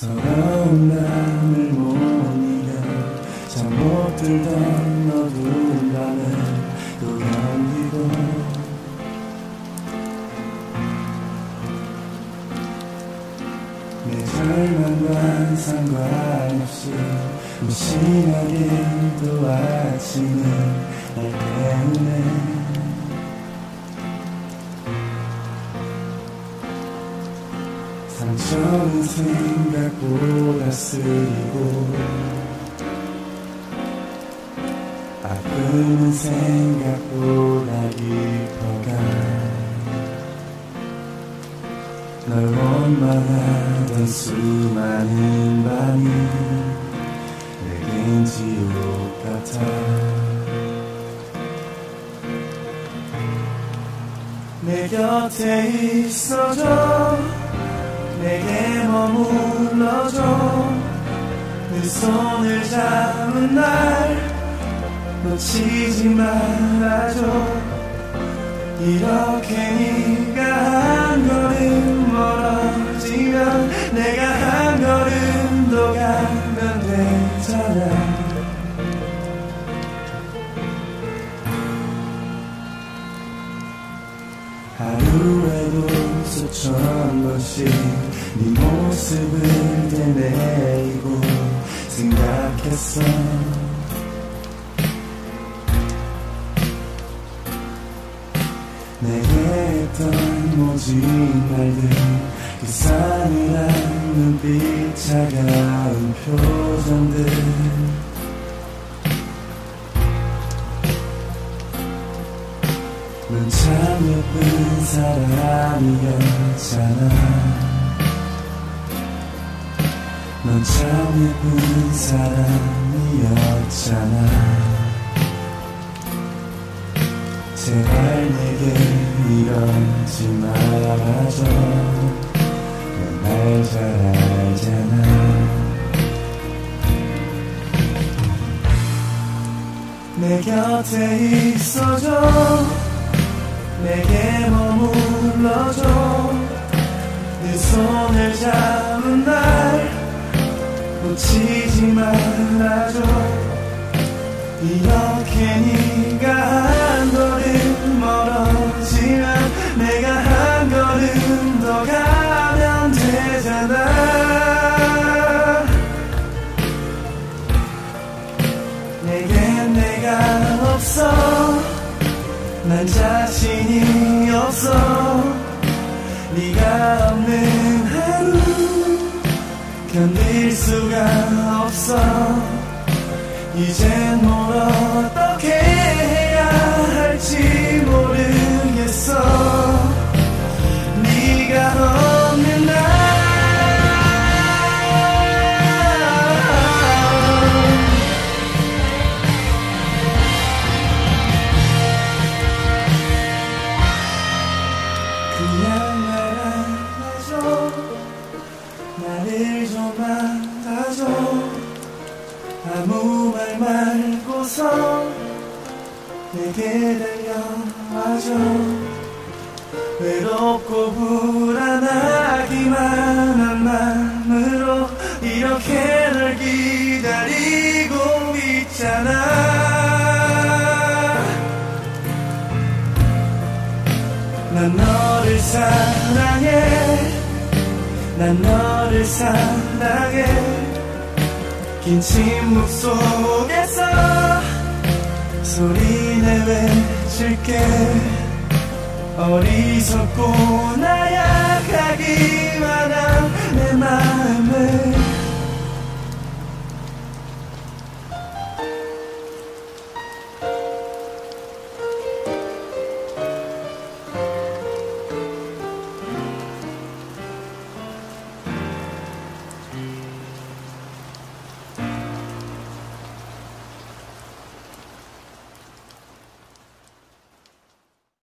서러운 못 이겨 잠못 들던 어두운 밤을 또 견디고. 내 절망과 상관없이 무심하게 또 아침은 날 깨우네 상처는 생각보다 쓰리고 아픔은 생각보다 깊어가 널 원망하던 수많은 밤이 내겐 지옥 같아. 내 곁에 있어줘 내게 머물러줘. 내 손을 잡은 날 놓치지 말아줘. 이렇게 네가 한 걸음 멀어지면 내가 한 번씩 네 모습을 되뇌이고 생각했어. 내게 했던 모진 말들 그 싸늘한 눈빛 차가운 표정들 넌참 예쁜 사람이었잖아. 넌참 예쁜 사람이었잖아. 제발 내게 이러지 말아줘. 날잘 알잖아. 내 곁에 있어줘 내게 머물러줘. 네 손을 잡은 날 놓치지 말아줘. 이렇게 네 자신이 없어. 네가 없는 하루 견딜 수가 없어. 이젠 뭘 어떻 나를 좀 안아줘. 아무 말 말고서 내게 달려와줘. 외롭고 불안하기만 한 마음으로 이렇게 널 기다리고 있잖아. 난 너를 사랑해 난 너를 사랑해. 긴 침묵 속에서 소리내 외칠게. 어리석고 나약하기만